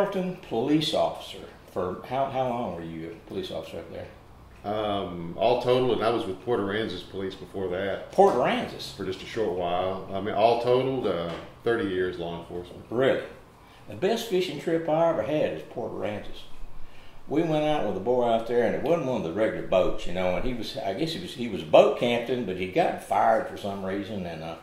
Carrollton police officer for how how long were you a police officer up there? Um, all total, and I was with Port Aransas Police before that Port Aransas. for just a short while. I mean, all totaled, uh, 30 years law enforcement. Really, the best fishing trip I ever had is Port Aransas. We went out with a boy out there, and it wasn't one of the regular boats, you know. And he was, I guess he was, he was a boat captain, but he got fired for some reason, and uh,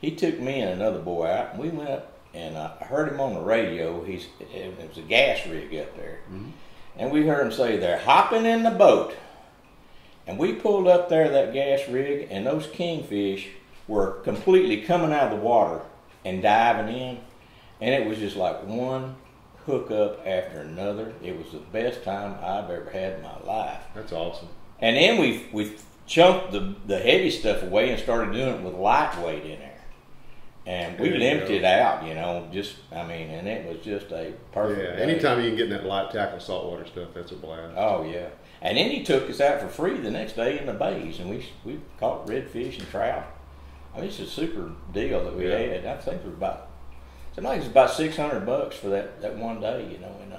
he took me and another boy out, and we went up, and I heard him on the radio. He's, it was a gas rig up there, mm-hmm. and we heard him say, "They're hopping in the boat." And we pulled up there that gas rig, and those kingfish were completely coming out of the water and diving in, and it was just like one hookup after another. It was the best time I've ever had in my life. That's awesome. And then we we chunked the the heavy stuff away and started doing it with lightweight in there, and we There limped it out. You know, just I mean, and it was just a perfect. Yeah, day. anytime you can get in that light tackle saltwater stuff, that's a blast. Oh yeah, and then he took us out for free the next day in the bays, and we we caught redfish and trout. I mean, it's a super deal that we Yeah. had. I think it was about, seemed like it was about six hundred bucks for that that one day, you know, and uh,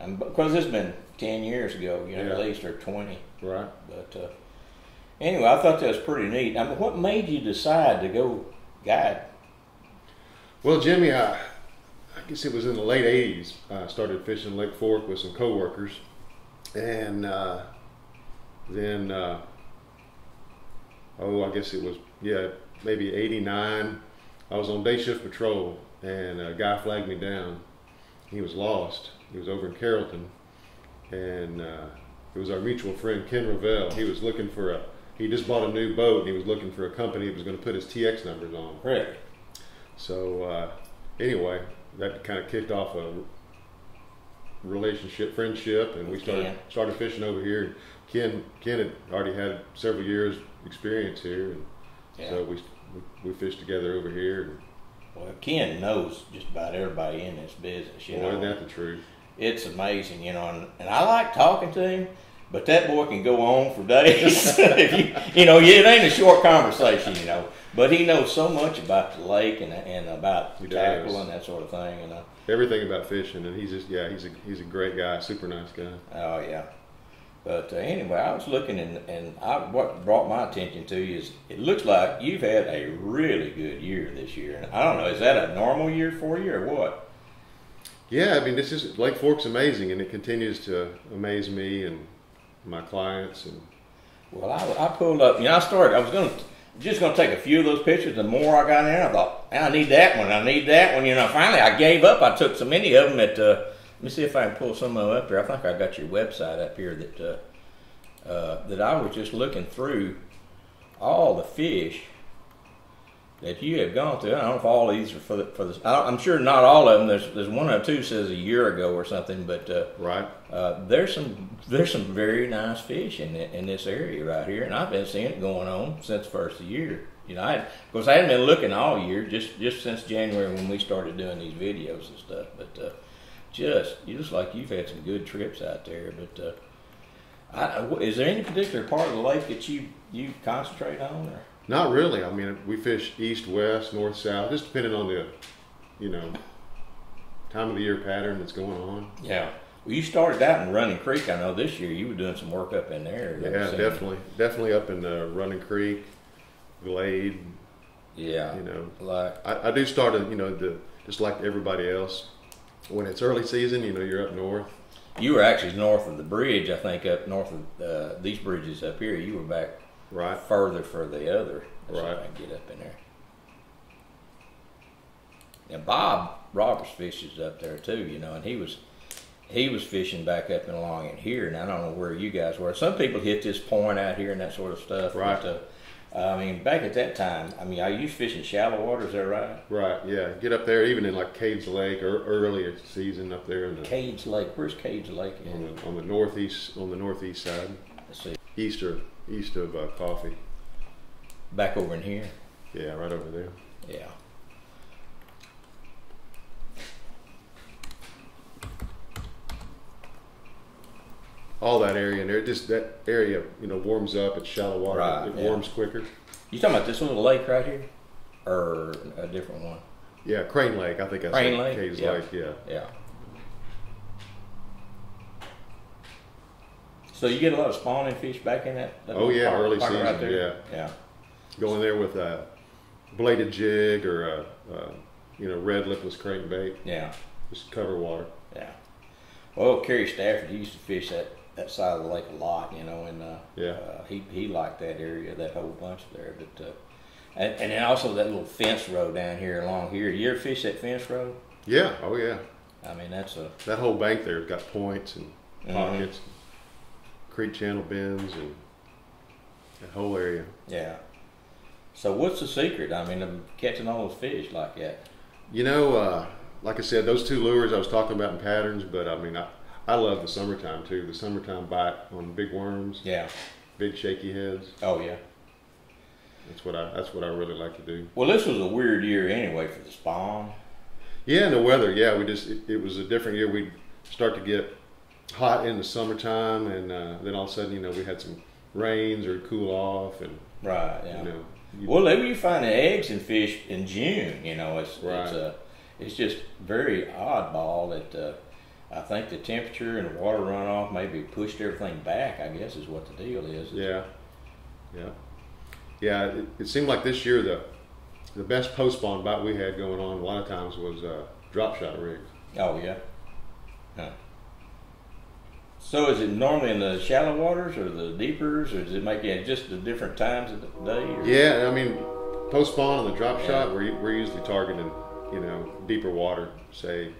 and because it's been ten years ago, you know, at least or twenty. Right. But uh, anyway, I thought that was pretty neat. I mean, what made you decide to go guide? Well, Jimmy, I, I guess it was in the late '80s. I started fishing Lake Fork with some coworkers, and uh, then uh, oh, I guess it was yeah, maybe '89. I was on day shift patrol, and a guy flagged me down. He was lost. He was over in Carrollton, and uh, it was our mutual friend Ken Ravel. He was looking for a. He just bought a new boat, and he was looking for a company that was going to put his TX numbers on. Really? So uh, anyway, that kind of kicked off a relationship, friendship, and we started Ken. started fishing over here. Ken Ken had already had several years experience here, and Yeah. so we, we we fished together over here. And Well, Ken knows just about everybody in this business. You know, isn't that the truth? it's amazing, you know, and, and I like talking to him, but that boy can go on for days. if you, you know, it ain't a short conversation, you know, but he knows so much about the lake and, and about He tackle does. and that sort of thing, and uh, Everything about fishing, and he's just yeah, he's a he's a great guy, super nice guy. oh yeah. But uh, anyway, I was looking, and, and I, what brought my attention to you is it looks like you've had a really good year this year. And I don't know, is that a normal year for you or what? Yeah, I mean this is Lake Fork's amazing, and it continues to amaze me and my clients. And Well, I, I pulled up. You know, I started. I was going to just going to take a few of those pictures. The more I got in, I thought, I need that one. I need that one. You know, finally, I gave up. I took so many of them that. Uh, let me see if I can pull some of them up here. I think I got your website up here that uh, uh, that I was just looking through all the fish that you have gone through. I don't know if all these are for the, for the. I I'm sure not all of them. There's there's one or two says a year ago or something, but. Uh, right, uh, there's some there's some very nice fish in in this area right here, and I've been seeing it going on since the first of the year. You know, I of course I hadn't been looking all year, just just since January when we started doing these videos and stuff. But uh, just you just like you've had some good trips out there. But uh, I, is there any particular part of the lake that you you concentrate on? Or? Not really. I mean, we fish east, west, north, south, just depending on the, you know, time of the year pattern that's going on. Yeah. Well, you started out in Running Creek. I know this year you were doing some work up in there. Yeah, definitely, definitely up in uh, Running Creek, Glade. Yeah. You know, Like I, I do start, a, you know, the just like everybody else. When it's early season, you know, you're up north. You were actually north of the bridge, I think, up north of uh, these bridges up here. You were back Right. further for the other. That's Right. I get up in there. Now Bob Roberts fishes up there too, you know, and he was he was fishing back up and along in here, and I don't know where you guys were. Some people hit this point out here and that sort of stuff. Right. But, uh, I mean, back at that time, I mean, I used fishing shallow water. Is that right? Right. Yeah. Get up there, even in like Cades Lake or earlier season up there in the Cades Lake. Where's Cades Lake? on the on the northeast on the northeast side, Let's see. East of east of uh, Coffee. Back over in here. Yeah, right over there. Yeah. All that area and there, just that area, you know, warms up. It's shallow water. Right, it yeah. warms quicker. You talking about this little lake right here, or a different one? Yeah, Crane Lake. I think that's Crane. Lake? Yeah. Lake. Yeah. Yeah. So you get a lot of spawning fish back in that. that Oh, yeah, park- early park right season, there? Yeah. Go in there with a bladed jig or a, a you know red lipless crankbait. Yeah. Just cover water. Yeah. Well, Kerry Stafford he used to fish that, that side of the lake a lot, you know, and uh, Yeah. uh, he he liked that area, that whole bunch there. But uh, and, and then also that little fence road down here along here. You ever fish that fence road? Yeah. Oh yeah. I mean, that's a That whole bank there's got points and Mhm. pockets, creek channel bends, and that whole area. yeah. So what's the secret? I mean, of catching all those fish like that. You know, uh, like I said, those two lures I was talking about in patterns, but I mean, I, I love the summertime too. The summertime bite on big worms, Yeah. big shaky heads. Oh yeah. That's what I that's what I really like to do. Well, this was a weird year anyway for the spawn. Yeah, and the weather. Yeah, we just it, it was a different year. We'd start to get hot in the summertime, and uh, then all of a sudden, you know, we had some rains or cool off, and Right. Yeah. you know, you, Well, maybe you find the eggs and fish in June. You know, it's Right. it's uh, it's just very oddball that uh, I think the temperature and the water runoff maybe pushed everything back. I guess is what the deal is. yeah, yeah, yeah. It, it seemed like this year the the best post spawn bite we had going on a lot of times was uh, drop shot rigs. Oh yeah. Huh. So is it normally in the shallow waters or the deepers, or does it make it just the different times of the day? Or? Yeah, I mean, post spawn and the drop Yeah. shot, we're, we're usually targeting, you know, deeper water, say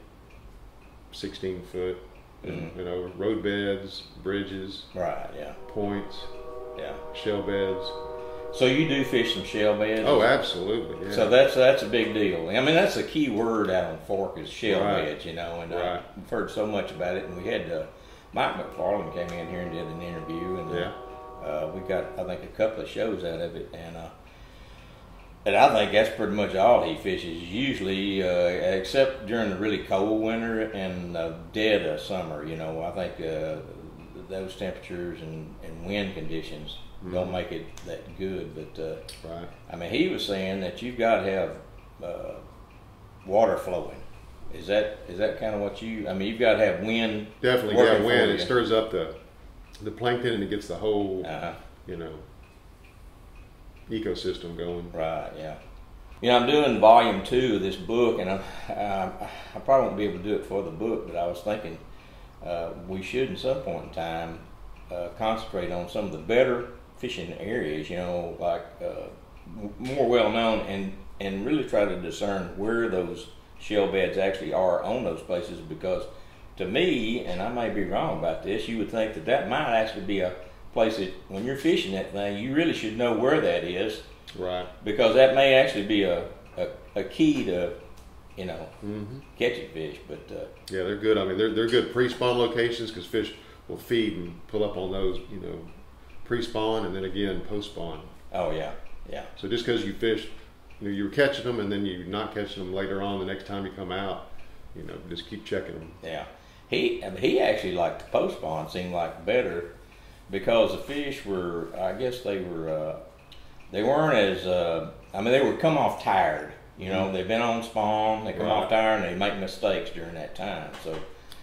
16 foot, Mhm. you know, road beds, bridges, Right. Yeah. points, Yeah. shell beds. So you do fish some shell beds? Oh, absolutely. Yeah. So that's that's a big deal. I mean, that's a key word out on Fork is shell Right. beds, you know. And Right. we've heard so much about it. And we had uh, Mike McFarland came in here and did an interview, and uh, yeah. uh, we got I think a couple of shows out of it. And uh, and I think that's pretty much all he fishes. Usually, uh, except during the really cold winter and the dead of summer. You know, I think uh, those temperatures and, and wind conditions don't make it that good. But uh, Right. I mean, he was saying that you've got to have uh, water flowing. Is that is that kind of what you? I mean, you've got to have wind. Definitely, yeah. Wind it stirs up the the plankton and it gets the whole, Uh, you know, ecosystem going. right. Yeah. You know, I'm doing volume two of this book, and I'm, um, I probably won't be able to do it for the book, but I was thinking uh, we should, in some point in time, uh, concentrate on some of the better fishing areas. You know, like uh, more well known, and and really try to discern where those shell beds actually are on those places. Because to me, and I may be wrong about this, you would think that that might actually be a place that when you're fishing that thing, you really should know where that is Right. because that may actually be a, a, a key to, you know, hmm catching fish. But uh, Yeah, they're good. I mean, they're they're good pre-spawn locations because fish will feed and pull up on those, you know, pre-spawn and then again post-spawn. oh yeah, yeah, So just because you fish, you know, you're catching them and then you're not catching them later on the next time you come out, you know, just keep checking them. yeah. He I mean, he actually liked the post spawn seemed like better because the fish were I guess they were uh, they weren't as uh, I mean they were come off tired. You know, they've been on spawn, they come off tired, and they make mistakes during that time. So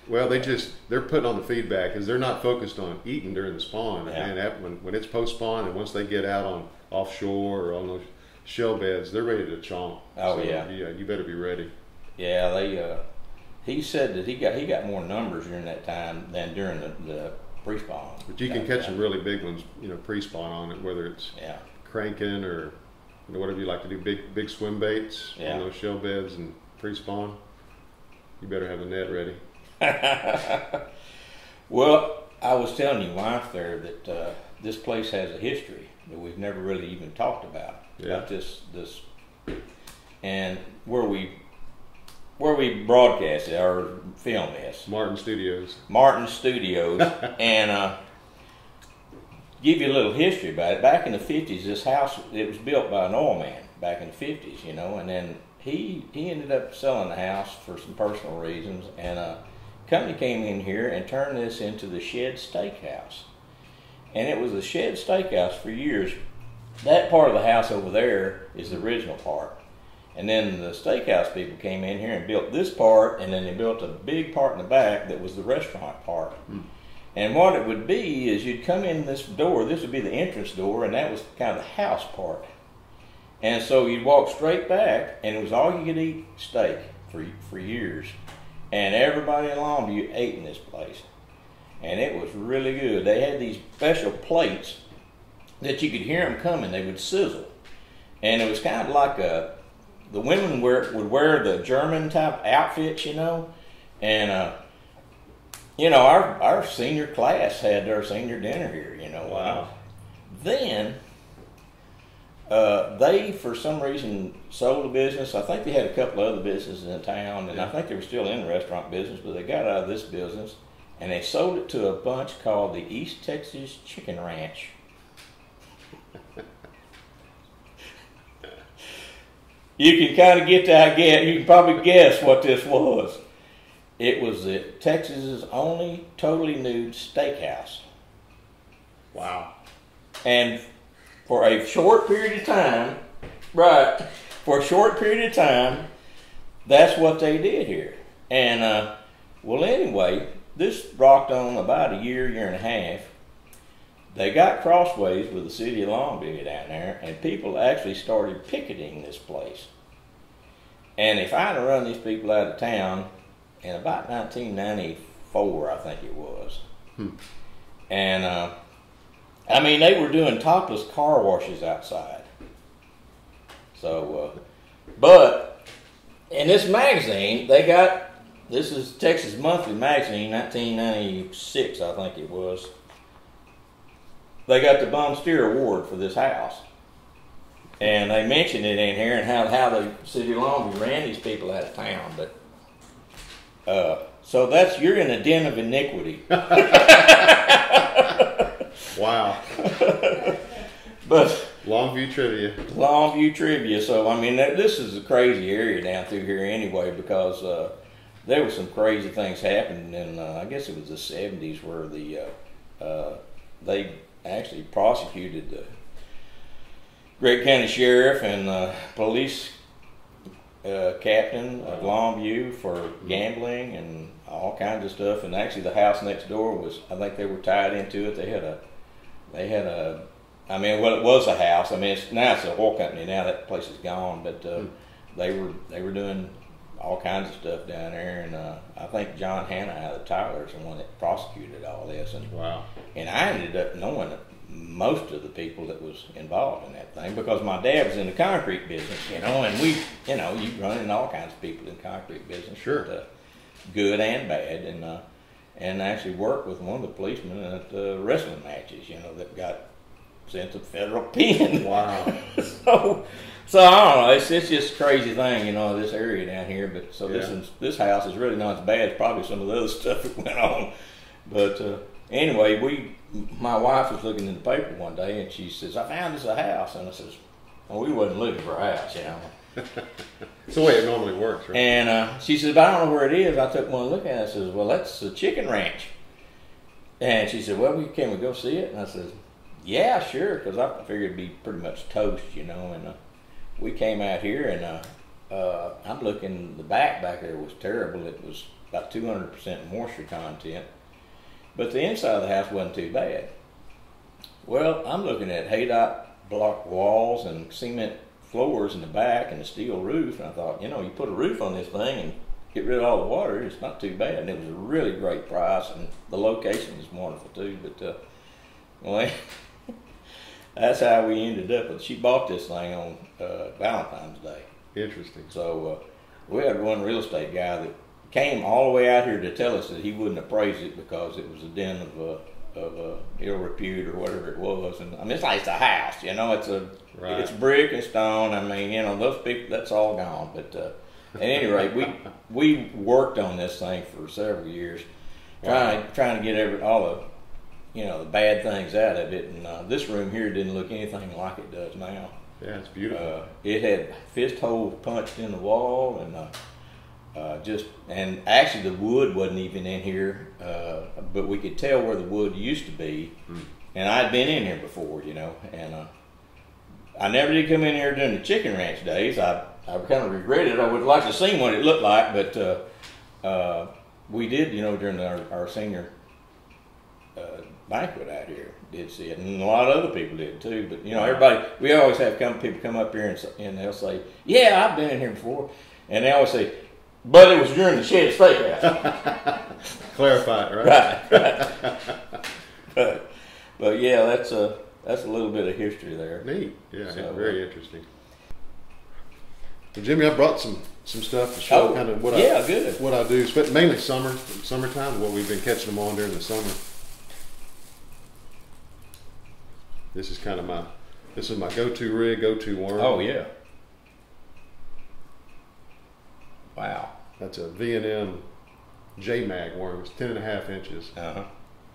Well, they just they're putting on the feedback because they're not focused on eating during the spawn. Yeah. And that, when when it's post-spawn and once they get out on offshore or on those shell beds, they're ready to chomp. Oh, So, yeah. yeah. You better be ready. yeah, they. Uh, he said that he got he got more numbers during that time than during the, the pre spawn. But you can catch some really big ones, you know, pre-spawn on it, whether it's Yeah. cranking or you know, whatever you like to do, big big swim baits Yeah. on those shell beds and pre-spawn. You better have the net ready. Well, I was telling your wife there that uh, this place has a history that we've never really even talked about. Yeah. This this and where we where we broadcast it or film this. Martin Studios. Martin Studios and uh, give you a little history about it. Back in the fifties, this house it was built by an oil man back in the fifties, you know, and then he he ended up selling the house for some personal reasons, and a company came in here and turned this into the Shed Steakhouse, and it was the Shed Steakhouse for years. That part of the house over there is the original part. And then the steakhouse people came in here and built this part, and then they built a big part in the back that was the restaurant part. Hmm. And what it would be is you'd come in this door, this would be the entrance door, and that was kind of the house part. And so you'd walk straight back, and it was all you could eat steak for, for years. And everybody in Longview ate in this place. And it was really good. They had these special plates that you could hear them coming, they would sizzle. And it was kind of like a, the women wear, would wear the German type outfits, you know, and uh, you know our our senior class had their senior dinner here, you know. Wow. Then uh, they, for some reason, sold the business. I think they had a couple of other businesses in town, and I think they were still in the restaurant business, but they got out of this business and they sold it to a bunch called the East Texas Chicken Ranch. You can kind of get that get you can probably guess what this was. It was the Texas's only totally nude steakhouse. Wow. And for a short period of time, right, for a short period of time, that's what they did here. And, uh, well, anyway, this rocked on about a year, year and a half. They got crossways with the city of Longview down there, and people actually started picketing this place. And if I'd have run these people out of town in about 1994, I think it was, and uh, I mean, they were doing topless car washes outside. So, uh, but in this magazine, they got this is Texas Monthly Magazine, 1996, I think it was. They got the Bum Steer Award for this house. And they mentioned it in here and how, how the city of Longview ran these people out of town. But uh, so that's you're in a den of iniquity. Wow. But Longview trivia. Longview trivia. So I mean, that, this is a crazy area down through here anyway because uh, there were some crazy things happening in uh, I guess it was the seventies where the uh, uh, they actually prosecuted the Gregg County Sheriff and uh, police uh, captain of Longview for gambling and all kinds of stuff. And actually, the house next door was I think they were tied into it. They had a they had a I mean, well, it was a house. I mean, it's, now it's a oil company. Now that place is gone, but uh, they were they were doing all kinds of stuff down there, and uh, I think John Hannah out of Tyler is the one that prosecuted all this, and Wow. and I ended up knowing most of the people that was involved in that thing because my dad was in the concrete business, you know, and we, you know, you run into all kinds of people in the concrete business, Sure. but, uh, good and bad, and uh, and actually worked with one of the policemen at the wrestling matches, you know, that got sent to federal pen. Wow. so, so I don't know. It's it's just a crazy thing, you know, this area down here. But so this is this house is really not as bad as probably some of the other stuff that went on. But uh, anyway, we my wife was looking in the paper one day and she says, "I found this a house," and I says, "Well, we wasn't looking for a house, you know." It's the way it normally works, right? And uh, she says, "But I don't know where it is." I took one look at it. I says, "Well, that's a chicken ranch." And she said, "Well, we can we go see it?" And I says, "Yeah, sure," because I figured it'd be pretty much toast, you know. And uh, we came out here, and uh, uh, I'm looking. The back back there was terrible. It was about 200 percent moisture content, but the inside of the house wasn't too bad. Well, I'm looking at haydite block walls and cement floors in the back and a steel roof, and I thought, you know, you put a roof on this thing and get rid of all the water, it's not too bad. And it was a really great price, and the location is wonderful too. But uh, well, that's how we ended up. With, she bought this thing on uh, Valentine's Day, Interesting. so uh, we had one real estate guy that came all the way out here to tell us that he wouldn't appraise it because it was a den of uh, of uh, ill repute or whatever it was. And I mean, it's like it's a house, you know. It's a Right. it's brick and stone. I mean, you know, those people that's all gone. But uh, at any rate, we we worked on this thing for several years, trying trying to get every all the you know the bad things out of it. And uh, this room here didn't look anything like it does now. Yeah, it's beautiful. Uh, it had fist holes punched in the wall, and uh, uh, just and actually the wood wasn't even in here, uh, but we could tell where the wood used to be. And I'd been in here before, you know, and uh, I never did come in here during the chicken ranch days. I, I kind of regret it. I would like to see what it looked like, but uh, uh, we did, you know, during our, our senior uh, banquet out here, did see it, and a lot of other people did too. But you know, everybody, we always have come people come up here and, and they'll say, "Yeah, I've been in here before," and they always say, "But it was during the Shed Steakhouse." Clarify it, right? right, right. but, but yeah, that's a that's a little bit of history there. Neat. Yeah, So, uh, very interesting. Well, Jimmy, I brought some some stuff to show Oh, kind of what yeah, I good. what I do, mainly summer summertime. What we've been catching them on during the summer. This is kind of my this is my go-to rig, go-to worm. Oh yeah. Wow. That's a V&M J-Mag worm. It's 10 and a half inches, Uh huh.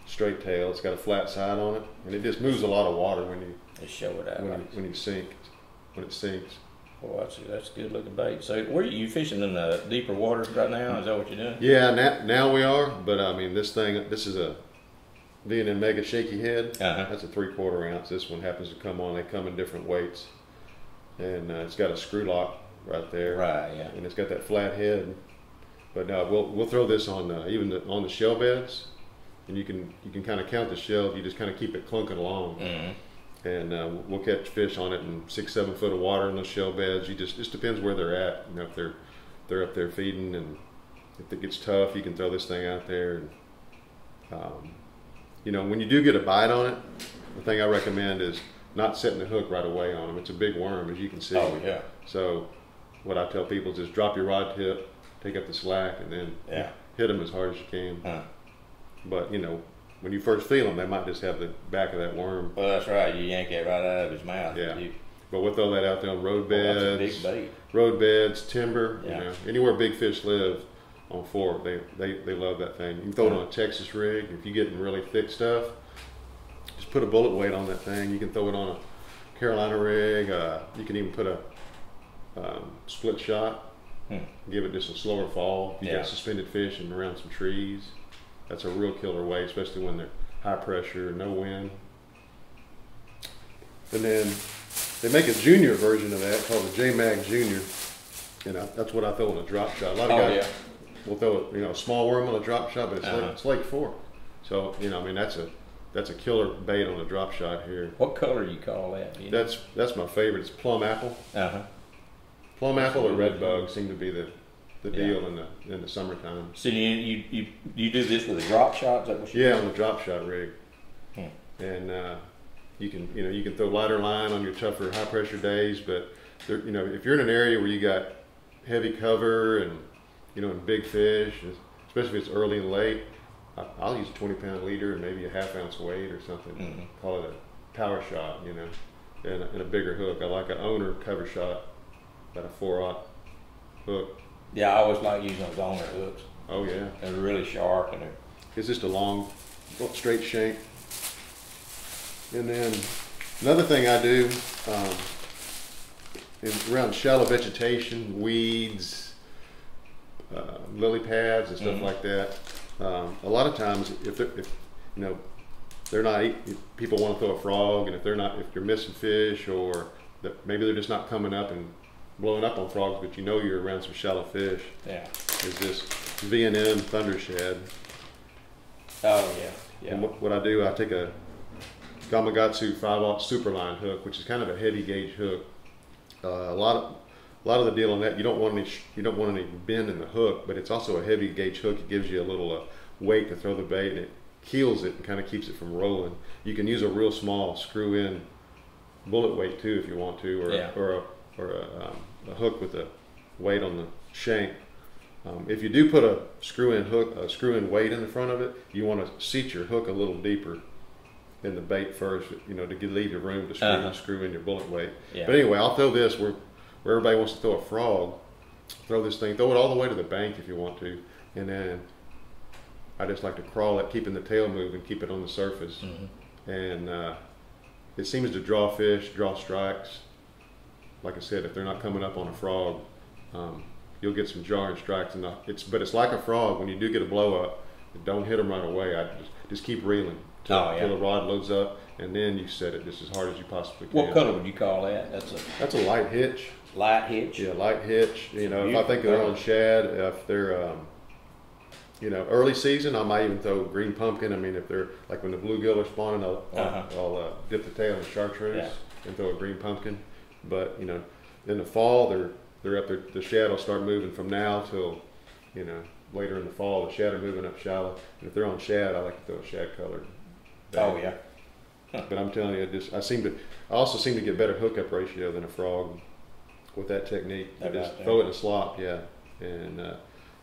straight tail. It's got a flat side on it, and it just moves a lot of water when you Just show it out. when Right. you, when you sink when it sinks. Well, that's that's good looking bait. So, where are you fishing in the deeper waters right now? Is that what you're doing? Yeah, now, now we are, but I mean this thing. This is a V&M Mega Shaky Head. Uh-huh. That's a three quarter ounce. This one happens to come on. They come in different weights, and uh, it's got a screw lock right there. Right. Yeah. and it's got that flat head. But uh, we'll we'll throw this on uh, even the, on the shell beds, and you can you can kind of count the shell. You just kind of keep it clunking along, hmm and uh, we'll catch fish on it in six seven foot of water in those shell beds. You just just depends where they're at. You know if they're they're up there feeding, and if it gets tough, you can throw this thing out there. And um, you know when you do get a bite on it, the thing I recommend is not setting the hook right away on them. It's a big worm, as you can see. Oh yeah. So, what I tell people is just drop your rod tip, take up the slack, and then Yeah. hit them as hard as you can. Huh. But you know, when you first feel them, they might just have the back of that worm. Well, that's right. You yank it right out of his mouth. Yeah. You, But we'll throw that out there on road well, that's a beds, big bait. road beds, timber. Yeah. You know, anywhere big fish live on fork, they, they they love that thing. You can throw it on a Texas rig if you're getting really thick stuff. Just put a bullet weight on that thing. You can throw it on a Carolina rig. Uh, you can even put a um, split shot. Hmm. Give it just a slower fall. You Yeah. got suspended fish and around some trees. That's a real killer way, especially when they're high pressure, no wind. And then they make a junior version of that called the J Mag Junior, and I, that's what I throw in a drop shot. A lot of Oh guys yeah. Will throw a, you know a small worm on a drop shot, but it's Uh-huh. like, it's like fork. So you know, I mean that's a that's a killer bait on a drop shot here. What color do you call that? You know? That's that's my favorite. It's plum apple. Uh huh. Plum apple or red bug seem to be the the Yeah. deal in the in the summertime. So you, you you you do this with a drop shot? Is that what you Yeah, on the drop shot rig. Hmm. And uh, you can you know you can throw lighter line on your tougher high pressure days, but there, you know if you're in an area where you got heavy cover and you know in big fish, especially if it's early and late, I'll use a 20 pound leader and maybe a half ounce weight or something. Mhm. Call it a power shot, you know, and a, and a bigger hook. I like an owner cover shot, about a four aught hook. Yeah, I always like using those owner hooks. Oh yeah. They're really sharp and they're It's just a long, straight shank. And then another thing I do um, in, around shallow vegetation, weeds, uh, lily pads, and stuff Mhm. like that. Um, a lot of times, if they're, if you know, they're not if people want to throw a frog, and if they're not, if you're missing fish, or that maybe they're just not coming up and blowing up on frogs, but you know you're around some shallow fish. yeah. Is this V and M thundershed? Oh yeah. Yeah. And what, what I do, I take a Gamakatsu 5 aught superline hook, which is kind of a heavy gauge hook. Uh, a lot of a lot of the deal on that, you don't want any you don't want any bend in the hook, but it's also a heavy gauge hook. It gives you a little uh, weight to throw the bait, and it keels it and kind of keeps it from rolling. You can use a real small screw in bullet weight too if you want to, or Yeah. or a or a, um, a hook with a weight on the shank. Um, if you do put a screw in hook, a screw in weight in the front of it, you want to seat your hook a little deeper in the bait first, you know, to give, leave your room to screw, Uh-huh. screw in your bullet weight. Yeah. But anyway, I'll throw this where, where everybody wants to throw a frog. Throw this thing, throw it all the way to the bank if you want to, and then I just like to crawl it, keeping the tail moving, keep it on the surface, Mhm. and uh, it seems to draw fish, draw strikes. Like I said, if they're not coming up on a frog, um, you'll get some jarring strikes. And it's but it's like a frog. When you do get a blow up, don't hit them right away. I just, just keep reeling till, Oh, yeah. till the rod loads up, and then you set it just as hard as you possibly can. What color would you call that? That's a That's a light hitch. Light hitch. Yeah, light hitch. You know, if I think they're on shad, if they're, um, you know, early season, I might even throw green pumpkin. I mean, if they're like when the bluegill are spawning, I'll, I'll, Uh-huh. I'll uh, dip the tail in chartreuse Yeah. and throw a green pumpkin. But you know, in the fall, they're they're up there. The shad will start moving from now till, you know, later in the fall. The shad are moving up shallow, and if they're on shad, I like to throw a shad colored. Oh yeah. But I'm telling you, it just I seem to. I also seem to get better hookup ratio than a frog with that technique. Just there. throw it in a slop, yeah. And uh,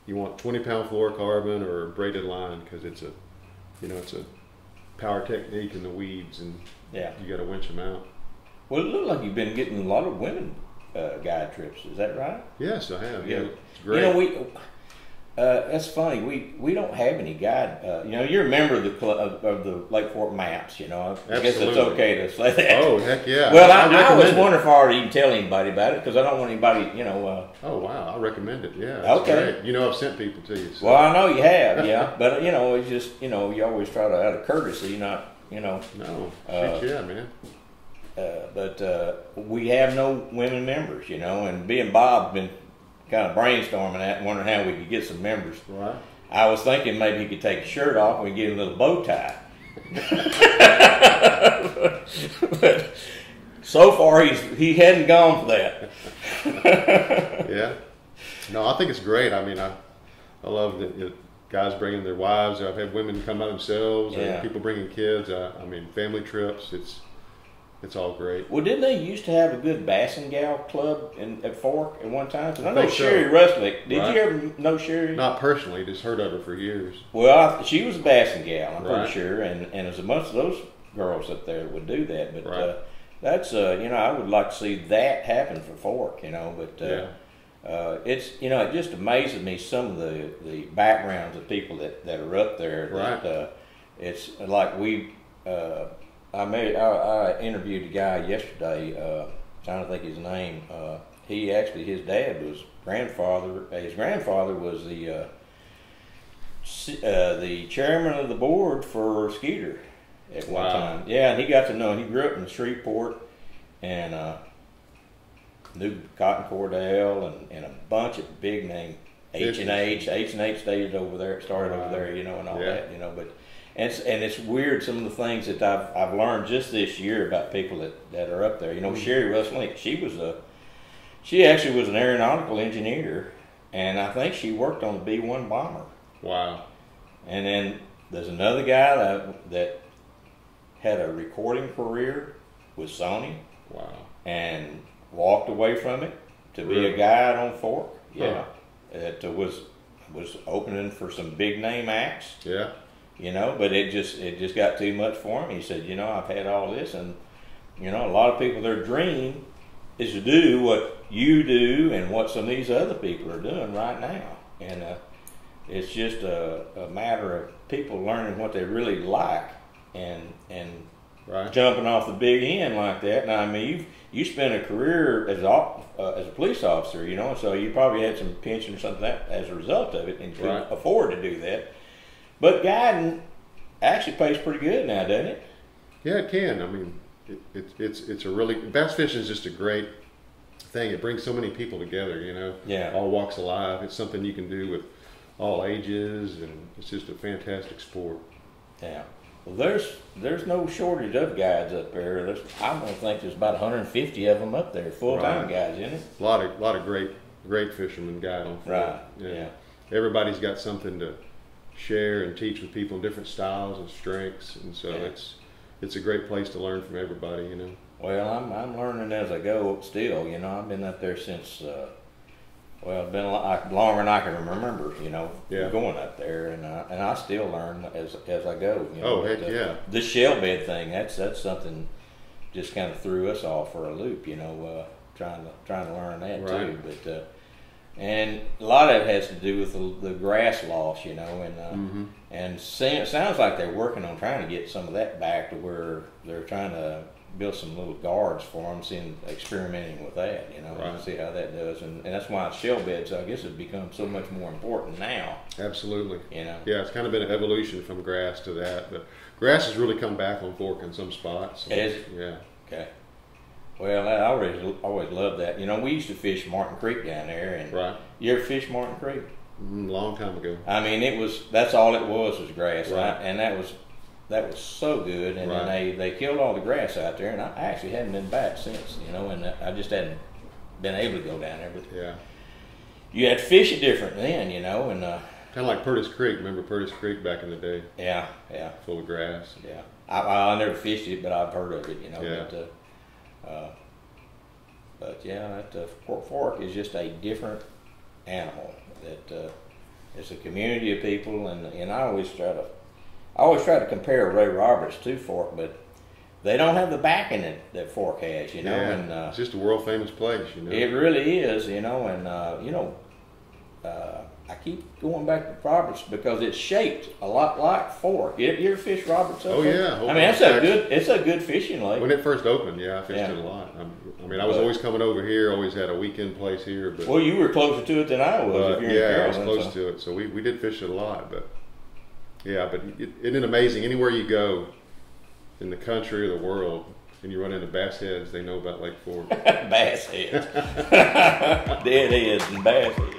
you want 20 pound fluorocarbon or braided line because it's a, you know, it's a power technique in the weeds, and Yeah. you got to winch them out. Well, it looked like you've been getting a lot of women uh, guide trips. Is that right? Yes, I have. Yeah. Yeah, it's great. You know, we. Uh, that's funny. We we don't have any guide. Uh, you know, you're a member of the cl- of, of the Lake Fork Maps. You know, I guess it's okay to say that. oh heck yeah! well, I, I, recommend always wonder if I ought to even tell anybody about it because I don't want anybody. You know. Uh, Oh wow, I recommend it. Yeah. Okay. great. You know, I've sent people to you. So. well, I know you have, yeah, but you know, it's just you know, you always try to out of courtesy, not you know. no, Uh, shit, yeah, man. Uh, but uh, we have no women members, you know, and and Bob been kind of brainstorming that and wondering how we could get some members. Right. I was thinking maybe he could take his shirt off and we get a little bow tie. but so far he's he hadn't gone for that. yeah. No, I think it's great. I mean, I, I love that you know, guys bringing their wives. I've had women come by themselves, Yeah. and people bringing kids. I, I mean, family trips. It's it's all great. Well, didn't they used to have a good Bassingal club in at Fork at one time? 'Cause I know think so. Sherry Rustlick. Did Right. you ever know Sherry? Not personally, just heard of her for years. Well, I, she was a Bassingal, I'm Right. pretty sure, and and there's a bunch of those girls up there that would do that. But Right. uh, that's uh, you know, I would like to see that happen for Fork, you know. But uh, Yeah. uh, it's you know, it just amazes me some of the the backgrounds of people that that are up there. Right. That, uh, it's like we. Uh, I made. I, I interviewed a guy yesterday. Uh, trying to think his name. Uh, he actually, his dad was grandfather. His grandfather was the uh, uh, the chairman of the board for Skeeter at one Wow. time. Yeah, and he got to know. He grew up in Shreveport, and uh, knew Cotton Cordell and, and a bunch of big name H and H. H and H stayed over there. Started Wow. over there, you know, and all Yeah. that, you know. But and it's, and it's weird some of the things that I've I've learned just this year about people that, that are up there. You know, Mm-hmm. Sherry Russlink, she was a she actually was an aeronautical engineer, and I think she worked on the B one bomber. Wow. And then there's another guy that that had a recording career with Sony Wow. and walked away from it to be Really? a guide on Fork. Yeah, Huh. it was was opening for some big name acts, Yeah. You know. But it just it just got too much for him. He said, you know, I've had all this, and you know, a lot of people their dream is to do what you do and what some of these other people are doing right now, and uh, it's just a, a matter of people learning what they really like and and Right. jumping off the big end like that. Now, I mean, you you spent a career as a uh, as a police officer, you know, so you probably had some pension or something that, as a result of it, and could Right. afford to do that. But guiding actually pays pretty good now, doesn't it? Yeah, it can. I mean, it, it, it's it's a really bass fishing is just a great thing. It brings so many people together. You know, Yeah. all walks of life. It's something you can do with all ages, and it's just a fantastic sport. Yeah. Well, there's there's no shortage of guides up there. There's, I don't think there's about 150 of them up there, full time Right. guides, isn't it? A lot of a lot of great great fishermen guide on. Right. Yeah. Everybody's got something to share and teach with people in different styles and strengths, and so Yeah. it's it's a great place to learn from everybody. You know. Well, I'm I'm learning as I go. Still, you know, I've been up there since. Uh, well, it's been a lot, longer than I can remember. You know, Yeah. going up there, and I, and I still learn as as I go. You know, Oh, heck uh, yeah. The shell bed thing. That's that's something. Just kind of threw us all for a loop. You know, uh, trying to trying to learn that too. But uh, and a lot of it has to do with the, the grass loss. You know, and uh, Mhm. and it sounds like they're working on trying to get some of that back to where they're trying to build some little guards for them, seeing experimenting with that, you know, Right. and see how that does, and, and that's why shell beds, I guess, have become so much more important now, Absolutely. you know. Yeah, it's kind of been an evolution from grass to that, but grass has really come back on fork in some spots. It? Yeah. Okay. Well, I always always loved that. You know, we used to fish Martin Creek down there, and Right. you ever fish Martin Creek? Mm, long time ago. I mean, it was that's all it was was grass, and, I, Right. and that was that was so good. And Right. then they they killed all the grass out there, and I actually hadn't been back since. You know, and I just hadn't been able to go down there. But Yeah. you had to fish it different then, you know, and uh, Kind of like Purtis Creek. Remember Purtis Creek back in the day, yeah, yeah, full of grass. yeah. I, I, I never fished it, but I've heard of it, you know. Yeah. But, uh, uh, but yeah, that uh, Fort Fork is just a different animal. That uh, it's a community of people, and and I always try to, I always try to compare Ray Roberts to Fork, but they don't have the backing that, that Fork has, you know. yeah. And uh, it's just a world famous place, you know. it really is, you know, and uh, you know, keep going back to Roberts because it's shaped a lot like Fork. You, you ever fish Roberts? up Oh, there? yeah. I mean, it's a good, it's a good fishing lake. when it first opened, yeah, I fished Yeah. it a lot. I'm, I mean, I was But- always coming over here. Always had a weekend place here, but, well, you were closer to it than I was. you're yeah, I was close so. to it, so we, we did fish it a lot. But yeah, but it, isn't it amazing? Anywhere you go in the country or the world, and you run into bass heads, they know about Lake Fork. bass heads, dead heads, and bass heads.